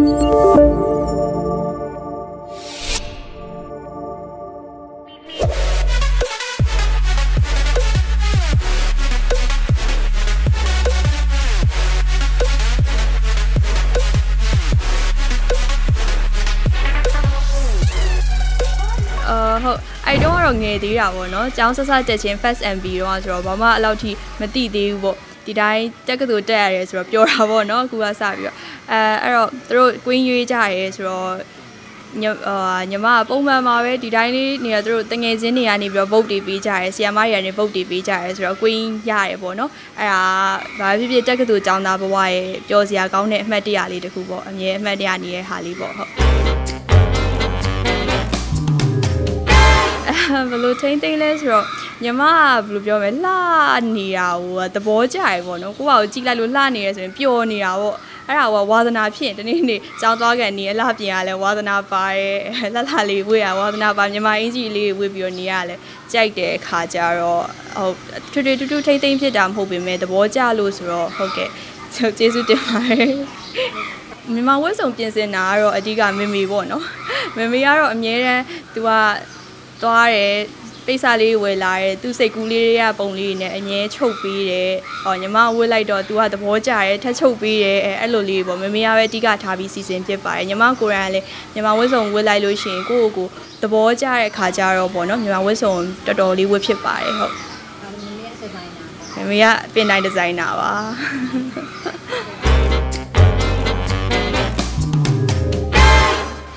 အာဟုတ်အဲ့တော့ကတော့ငယ်သေးတာပေါ့နော်။ကျောင်းဆက်ဆက်တက်ချင်း Fast MB တော့ဆိုတော့ဘာမှအဲ့လောက်ထိမသိသေးဘူးပေါ့။ ဒီတိုင်းတက်ကတူတက်ရတယ်ဆိုတော့ပြောတာပေါ့နော်။အခုကစပြီးတော့အဲအဲ့တော့သူတို့ Queen ရွေးကြရဲဆိုတော့ညအာညီမကပုံမှန်မှာပဲဒီတိုင်းလေးနေရသူတို့တငယ်ချင်းတွေကနေပြီးတော့ vote တွေပေးကြရဲဆီယမတွေကနေ vote တွေပေးကြရဲဆိုတော့ Queen ရတယ်ပေါ့နော်အဲ့ဒါဘာဖြစ်ဖြစ်တက်ကတူចောင်းသားဘဝရဲ့ပျော်စရာကောင်းတဲ့အမှတ်တရလေးတစ်ခုပေါ့အမြဲအမှတ်တရနေတဲ့ဟာလေးပေါ့ဟုတ်ဘယ်လိုထိမ့်သိမ့်လဲဆိုတော့ ညီမကဘယ်လိုပြောမလဲလှနေတာဟိုသဘောကျရပေါ့နော်ကိုယ့်ဘာကိုကြည့်လိုက်လို့လှနေရဆိုရင်ပျော်နေတာပေါ့အဲ့ဒါကဝါသနာဖြစ်တနေ့နေ့ကြောင်းသွားကန်နေအလှပြင်ရလဲဝါသနာပါရဲ့လှလှလေးဝေးရဝါသနာပါညီမအင်ကြီးလေးဝေးပြီးတော့နေရလဲကြိုက်တဲ့ခါကြတော့ဟုတ်ထွေထွေတူတူထိမ့်သိမ့်ဖြစ်တာမဟုတ်ပေမဲ့သဘောကျလို့ဆိုတော့ဟုတ်ကဲ့ကျေးဇူးတင်ပါတယ်မြန်မာဝတ်စုံပြင်ဆင်တာကတော့အဓိကမေမေပေါ့နော်မေမေကတော့အမြဲတမ်း तू ကသွားတယ် ပိတ်စာလေးဝယ်လာတယ်သူစိတ်ကူးလေးတွေကပုံလေးနဲ့အငဲချုပ်ပေးတယ်။ဟောညီမဝတ်လိုက်တော့ तू ကသဘောကျတယ်ထက်ချုပ်ပေးတယ်အဲအဲ့လိုလေးပေါ့မမေကပဲအဓိကထားပြီးစီစဉ်ဖြစ်ပါတယ်။ညီမကိုရန်ကလည်းညီမဝတ်စုံဝတ်လိုက်လို့ရှိရင်ကိုယ့်ကိုယ်ကိုသဘောကျတဲ့ခါကျတော့ပေါ့နော်ညီမဝတ်စုံတော်တော်လေးဝတ်ဖြစ်ပါတယ်ဟုတ်ဒါမင်းရဲ့ဒီဇိုင်နာပေါ့။မမေကပင်တိုင်းဒီဇိုင်နာပါ။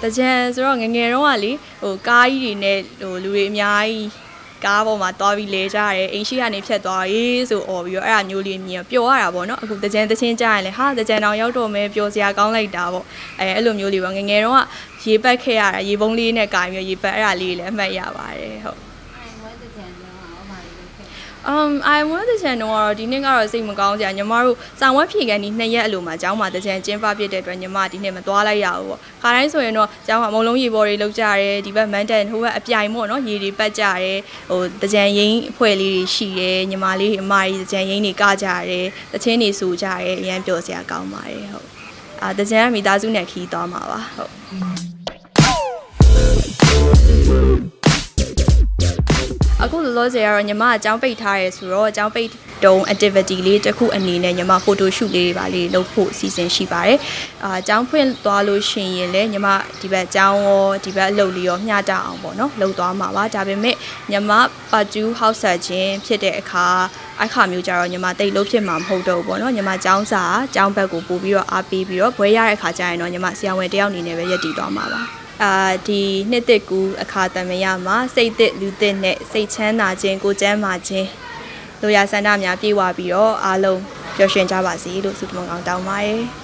တကြံဆိုတော့ငယ်ငယ်တုန်းကလေဟိုကားကြီးတွေနဲ့ဟိုလူတွေအများကြီး ကားပေါ်မှာသွားပြီးလဲကြရတယ်အိမ်ရှိကနေဖြတ်သွားရေးဆိုអော်ပြီးတော့အဲ့ဒါမျိုးလေးမြင်ပျော်ရတာပေါ့နော်အခုတကြံတချင်းကြားရင်လေဟာတကြံတောင်ရောက်တော့မယ်ပျော်စရာကောင်းလိုက်တာပေါ့အဲအဲ့လိုမျိုးလေးပေါ့ငယ်ငယ်တုန်းကရေပတ်ခဲ့ရတာရေပုံးလေးနဲ့ကာပြီးရေပတ်အဲ့ဒါလေးလည်းအမှတ်ရပါတယ်ဟုတ် အိုင်ဝဲတဲ့ချန်တော့အော်မာလေးလုပ်ခဲ့ um i want the channel ကတော့ဒီနေ့ကတော့စိတ်မကောင်းကြညီမတို့စာဝတ်ဖြေကန်ဒီနှစ်ရက်အလိုမှာကျောင်းမှာတကြံကျင်းပဖြစ်တဲ့အတွက်ညီမဒီနေ့မသွားလိုက်ရဘူးပေါ့ခါတိုင်းဆိုရင်တော့ကျောင်းမှာမုံလုံးရေပေါ်တွေလောက်ကြတယ်ဒီဘက်မန်တန်ဟိုဘက်အပြိုင်ပေါ့နော်ရေတွေပတ်ကြတယ်ဟိုတကြံရင်းအဖွဲ့လေးတွေရှိတယ်ညီမလေးအမကြီးတကြံရင်းတွေကကြတယ်တချင်းတွေစူကြတယ်အရန်ပျော်စရာကောင်းပါတယ်ဟုတ်အာတကြံကမိသားစုနဲ့ခီးသွားမှာပါဟုတ်အခု လောလောဆယ်ကတော့ညီမအကြောင်းပိတ်ထားရဲဆိုတော့အကြောင်းပိတ်တုံး activity လေးတစ်ခုအနေနဲ့ညီမ photo shoot လေးတွေပါလေးလုပ်ဖို့အစီအစဉ်ရှိပါတယ်။အာအကြောင်းဖွင့်သွားလို့ရှိရင်လည်းညီမဒီဘက်အကြောင်းရောဒီဘက်အလုပ်လေးရောမျှတအောင်ပေါ့နော်လုပ်သွားမှာပါ။ဒါပေမဲ့ညီမပါကျူး house ဆက်ခြင်းဖြစ်တဲ့အခါအခါမျိုးကြတော့ညီမတိတ်လို့ဖြစ်မှာမဟုတ်တော့ဘူးပေါ့နော်ညီမအကြောင်းစာအကြောင်းဘက်ကိုပို့ပြီးတော့အားပေးပြီးတော့ဘွဲရတဲ့အခါကျရင်တော့ညီမဆရာဝန်တယောက်အနေနဲ့ပဲရည်တည်သွားမှာပါ။အာဒီနှစ်သက်ကူအခါတမယမှာစိတ်သက်လူသက်နဲ့စိတ်ချမ်းသာခြင်းကိုယ်ကျန်းမာခြင်းလိုရာဆန္ဒများပြေဝပြီးတော့အားလုံးပျော်ရွှင်ကြပါစေလို့ဆုတောင်းကောင်းတောင်းပါတယ်